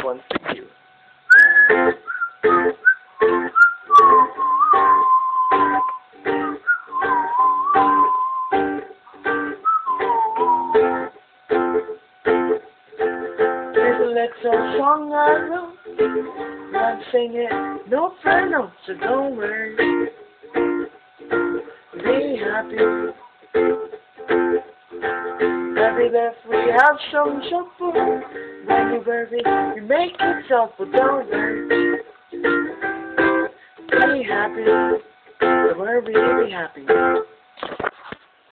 There's a little song I wrote. I'm singing no for no, so don't worry. Be happy. Happy that we have some trouble. You worry, you make but don't worry. Be happy. Don't worry, be happy.